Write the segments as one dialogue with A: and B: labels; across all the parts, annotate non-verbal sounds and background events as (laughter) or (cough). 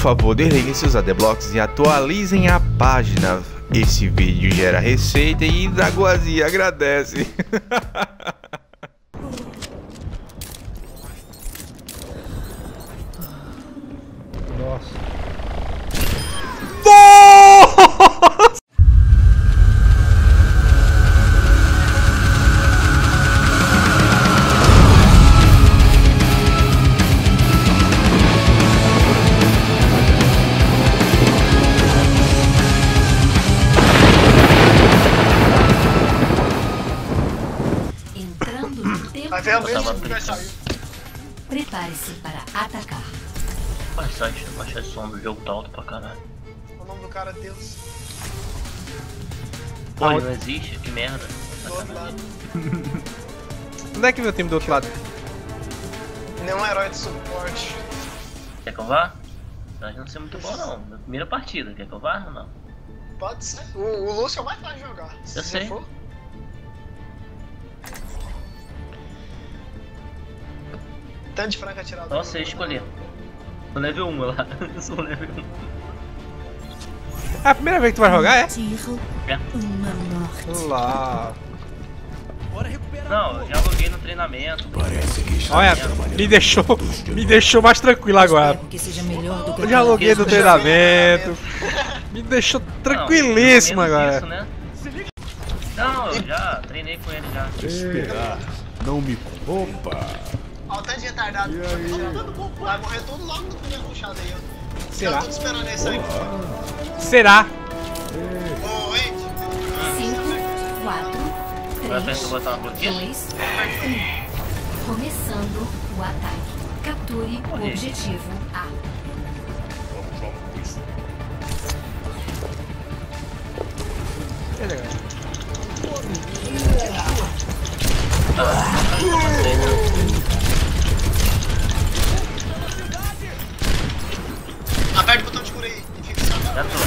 A: favor, desliguem seus adblocks e atualizem a página. Esse vídeo gera receita e Dragoazia agradece. (laughs)
B: Nossa.
C: Que vai sair.
D: Prepare-se para atacar.
E: Bastante, bastante som do jogo tá alto pra caralho.
C: O nome do cara é Deus.
E: Pô,
B: Ah,
E: ele não existe? Que merda.
C: Do outro lado. (laughs)
B: Onde é que meu time do outro lado?
C: Nenhum herói de suporte.
E: Quer que eu vá? Pode não ser muito bom não. Minha primeira partida, quer que eu vá ou não?
C: Pode ser. O, o Lúcio é o mais fácil de jogar. Se
E: Eu
C: você
E: sei.
C: for. Tanto de franca atirado.
E: Nossa, eu escolhi. Sou level 1 lá. (laughs) Sou level 1.
B: É a primeira vez que tu vai jogar, é?
D: Tiro.
E: É.
D: Uma morte.
B: Lá.
E: Não, eu já loguei no treinamento.
B: Olha, me deixou, me deixou mais tranquilo agora.
D: Espero que seja melhor do que
B: Eu já loguei no treinamento. (laughs) Me deixou tranquilíssimo agora.
E: Né? Não, eu já treinei com ele já.
F: Esperar. Não me culpa.
C: Ó, o tanto de retardado. Vai morrer todo logo no primeiro puxado aí, ó.
B: Será?
C: Eu tô esperando esse aí.
B: Será?
C: Ô, Ed.
D: 5, 4,
E: Vai apertar
D: 3,
E: o botão aqui.
D: 2, 1. Começando o ataque. Capture o objetivo A.
C: Aperta o
E: Já tô.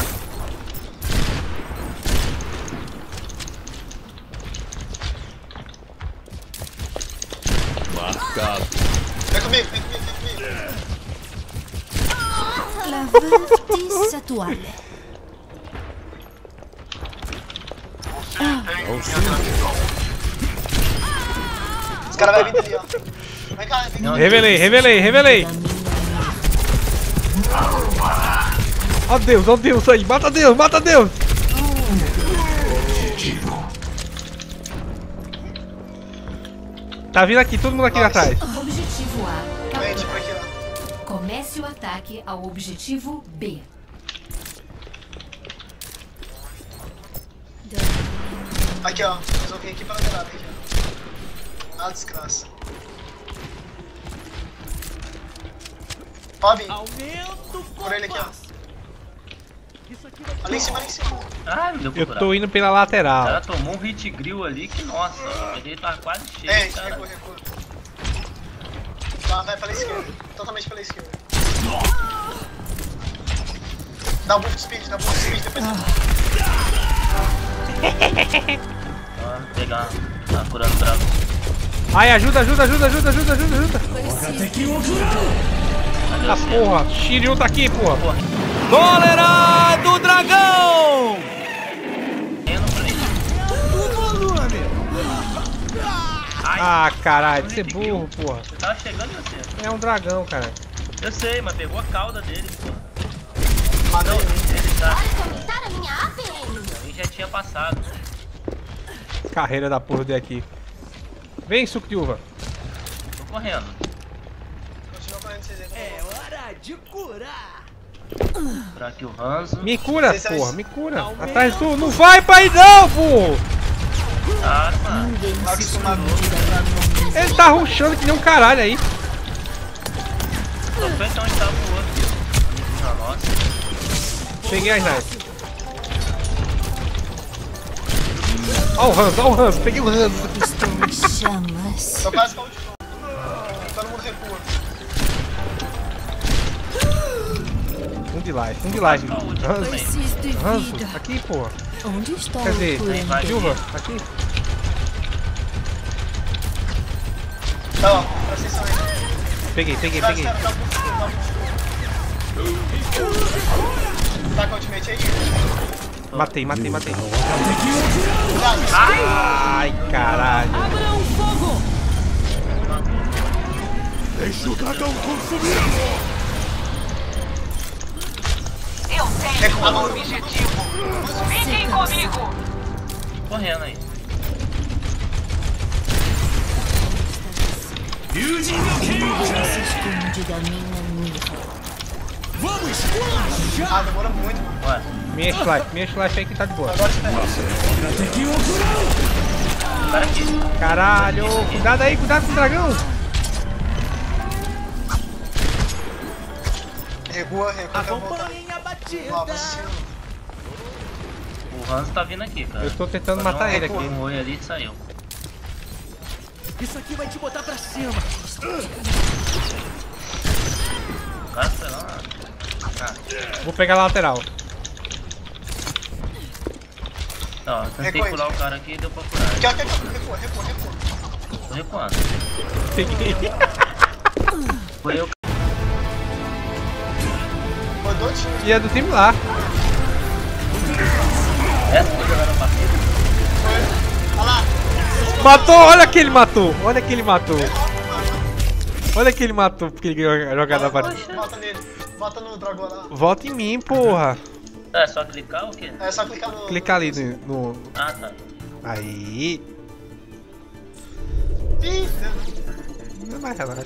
F: Marcado.
C: Vem comigo, vem comigo, vem comigo.
D: Lavante sa toile.
C: Os caras vão vir dali, ó. Vem cá, vem cá.
B: Revelei, revelei, revelei. Ó Deus, ó Deus aí. Mata Deus, mata Deus. Tá vindo aqui, todo mundo aqui
C: Nossa.
B: atrás.
D: Objetivo A. Comece o ataque ao objetivo B.
C: Aqui, ó. Vir aqui pra lateral, aqui, ó. Ah, desgraça. Pode vir. Por ele aqui, ó. Ali em cima, ali em cima.
E: Ah, me deu
B: Eu tô indo pela
E: O
B: lateral.
E: cara tomou um hit grill ali que, nossa, ele tava quase cheio,
C: É,
E: cara.
C: recua, recua. Tá, vai pela esquerda. Totalmente pela esquerda. Dá um buff de speed, dá um buff de speed, depois
E: Ah, pegar, tá curando o dragão.
B: Ai, ajuda, ajuda, ajuda, ajuda, ajuda, ajuda, ajuda. Ah, porra. Shiryu tá aqui, porra.
G: Cólera do
B: Ah, caralho, você é burro, porra.
E: eu tava chegando em você.
B: É um dragão, cara.
E: Eu sei, mas pegou a cauda dele, pô.
C: Matei
E: Não,
C: ele.
E: ele tá.
D: Para minha APM.
E: Ele já tinha passado.
B: Carreira da porra dele aqui. Vem, suco de uva.
E: Tô correndo.
C: Continua correndo, vocês.
G: É hora de curar!
E: Pra aqui o Hanzo.
B: Me cura, porra, me cura. Atrás do. Não vai pra aí não, burro!
E: Ah, mano.
C: Tá.
B: Ele tá ruxando que nem um caralho aí.
E: Só foi então onde tava o outro. Ah, nossa.
B: Peguei a sniper. Ó o Hans, ó o Hans, peguei o Hans.
D: Estou em chamas.
C: Tô quase com. Todo mundo recua.
B: Um de life, um de life. Hans, Hans, aqui, porra.
D: Onde está
B: Quer dizer,
D: o?
B: Silva, aqui.
C: Tá, ó. Atenção aí.
B: Peguei, peguei,
C: Dá,
B: peguei.
C: um um buff. Tá com ultimate aí?
B: Matei, matei, matei. Ai, caralho.
G: Abram fogo!
F: Deixa o dragão consumir!
H: Tenho
C: Recua.
H: um objetivo. Fiquem comigo.
E: Correndo aí.
D: Ninguém se esconde da minha mira.
C: Ah, demora muito.
E: Ué,
B: Minha slash, minha slash aí que tá de boa.
C: Agora
E: aqui.
B: Caralho, cuidado aí, cuidado com o dragão.
C: Recua, recua. que Ó,
E: O Hans tá vindo aqui, cara.
B: Eu tô tentando
E: Fazer
B: matar
E: um-
B: ele aqui.
E: Um oi ali e saiu.
G: Isso aqui vai te botar pra cima.
E: O cara foi lá. Ah,
B: Vou pegar a lateral.
E: não, eu tentei
C: Recuo.
E: curar o cara aqui e deu pra curar.
C: Aqui, aqui, aqui. Recua, recua, recua.
E: Tô recuando.
B: Peguei.
E: Foi eu.
B: E é do time lá.
E: Essa.
C: Olha lá.
B: Matou, olha que ele matou. Olha que ele matou. Olha que ele matou porque ele ganhou a jogada da partida.
C: Volta nele. Volta no dragão lá.
B: Volta em mim, porra.
E: É só clicar ou o quê?
C: É só clicar no.
B: Clica ali no. no-
E: Ah, tá.
B: Aí.
C: Ih,
B: Não mais relaxa.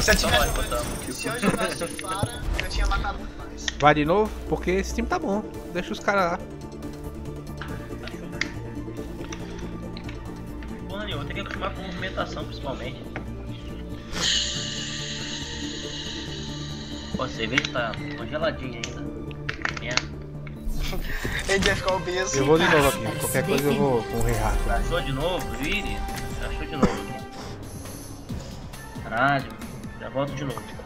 C: Se eu
E: Só vai
C: tivesse.
E: botar.
C: Se eu jogasse de para, tinha matado muito mais.
B: Vai de novo, porque esse time tá bom. Deixa os caras lá.
E: Porra nenhuma, tem que acostumar com movimentação principalmente. Pô, você vê que tá congeladinho ainda. É.
C: Ele ia ficar obeso.
B: Eu vou de novo aqui. Qualquer coisa eu vou com o rei rápido.
E: Achou de novo, Vire? Achou de novo. Caralho, já volto de novo.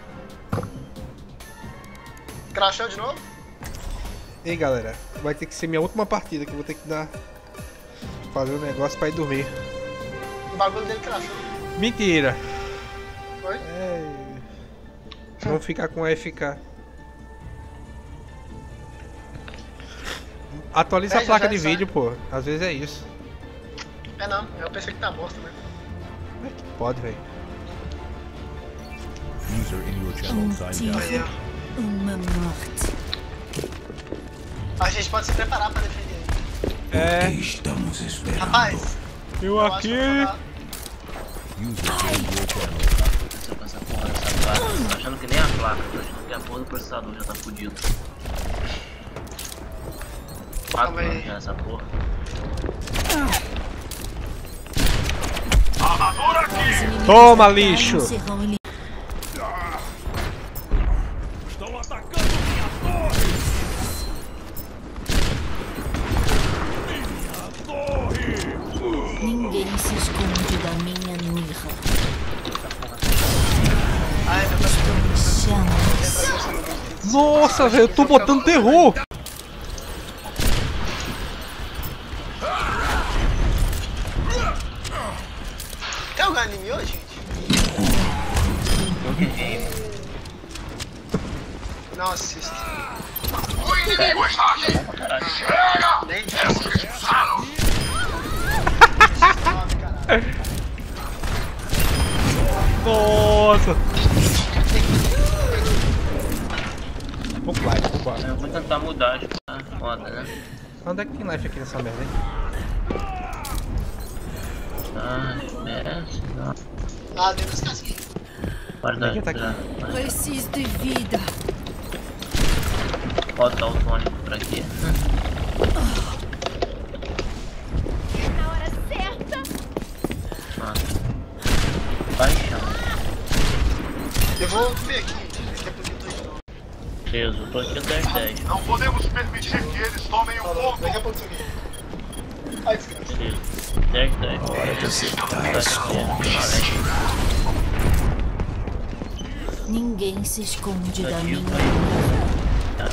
C: Crashou de novo?
B: Ei galera, vai ter que ser minha última partida que eu vou ter que dar. Fazer um negócio pra ir dormir.
C: O bagulho dele crashou.
B: Mentira!
C: Foi?
B: É. Vamos ficar com AFK. Atualiza
C: É,
B: a
C: já
B: placa
C: já
B: de
C: sai.
B: vídeo, pô. Às vezes é isso.
C: É não, eu pensei que tá morto, né?
B: Como é que pode, velho?
F: User in your channel out.
D: Uma morte.
C: A gente pode se preparar pra defender.
B: É.
F: Estamos esperando.
C: Rapaz,
B: Eu
C: eu que
E: essa placa. Tô achando que nem a placa, tô achando que a porra do processador já tá fudido. Quatro anos já nessa porra.
B: Toma, lixo! Nossa, velho, eu tô botando terror!
E: Que tá foda, né?
B: Onde é que tem life aqui nessa merda, hein?
E: Ah, merece. Não.
C: Ah, dentro das casquinhas.
E: Guarda.
B: Ninguém tá aqui.
D: Preciso de vida.
E: Bota o tônico por aqui.
D: Na hora certa.
E: Ah. Paixão.
C: Eu vou ver aqui. Daqui a pouquinho eu tô de novo.
E: Eu tô aqui até as 10.
F: Não podemos permitir que eles tomem o
C: Falou, Daqui a pouco desgraça.
E: Beleza. 10, 10. Hora de acertar
D: Ninguém se esconde da minha.
E: Tá.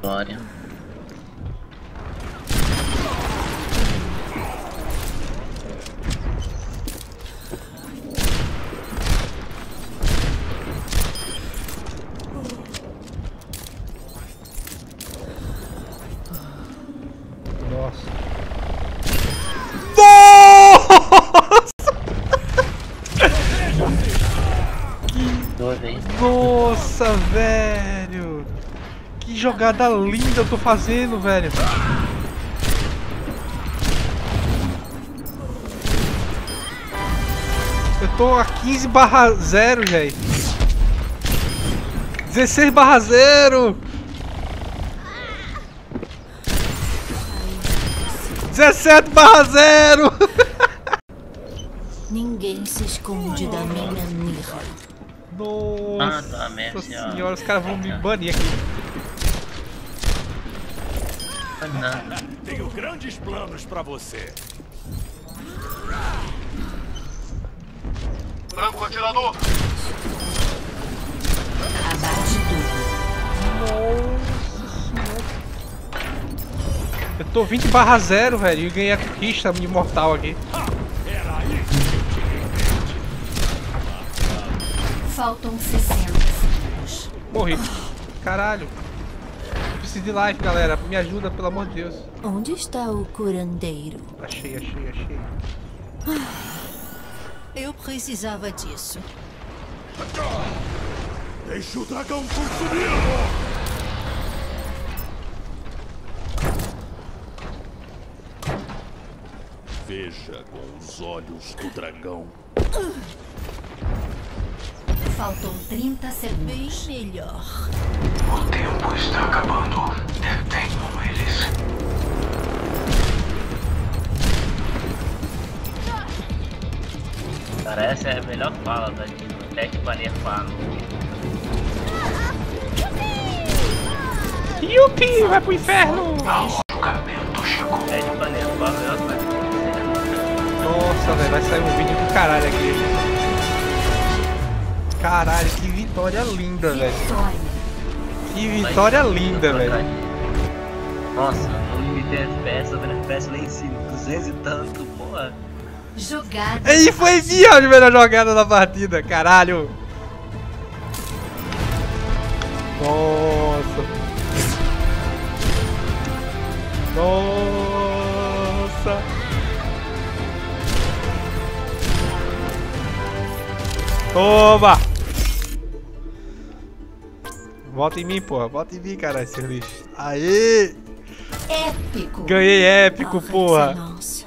E: Glória.
B: Que jogada linda eu tô fazendo, velho. Eu tô a 15 barra 0, velho. 16 barra 0. 17 barra 0. (laughs)
D: Ninguém se esconde da minha mirra.
B: Nossa
E: Ah, tá,
B: senhora, os caras vão me banir aqui.
E: Faz nada.
F: Tenho grandes planos pra você. Franco atirador.
D: Abate tudo.
B: Eu tô 20 barra 0, velho, e ganhei a conquista imortal aqui.
D: Faltam 60 segundos.
B: Morri. Caralho. Preciso de life, galera. Me ajuda, pelo amor de Deus.
D: Onde está o curandeiro?
B: Achei, achei, achei.
D: Eu precisava disso.
F: Deixa o dragão consumir. Veja com os olhos do dragão.
D: Faltam 30 segundos. Bem melhor.
I: O tempo está acabando. Detenham eles.
E: Cara, essa é a melhor fala da Dino. Até que nerfar no.
B: Yupi, vai pro inferno!
I: O julgamento chegou.
E: Pede pra nerfar melhor coisa.
B: Nossa, velho, vai sair um vídeo do caralho aqui. Caralho, que vitória linda, velho. Que vitória linda, velho.
E: Nossa, no limite FPS, tô vendo FPS lá em cima, 200 e tanto, porra.
D: Jogada.
B: E foi minha a melhor jogada da partida, caralho. Nossa. Nossa. Toma. Volta em mim, porra. Volta em mim, caralho, seu lixo. Aê!
D: Épico.
B: Ganhei épico,
D: Porra,
B: porra.
D: Nossa.